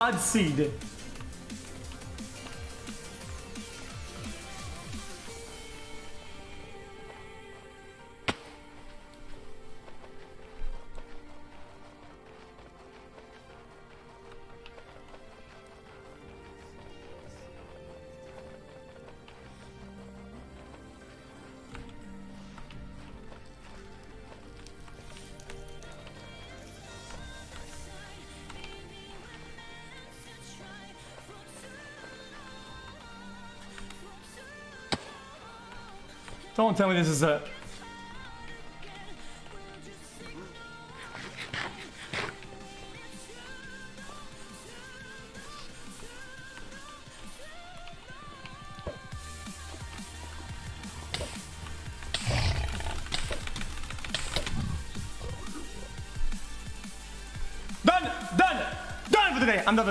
God seed. Don't tell me this is a... Done! Done! Done for today! I'm done for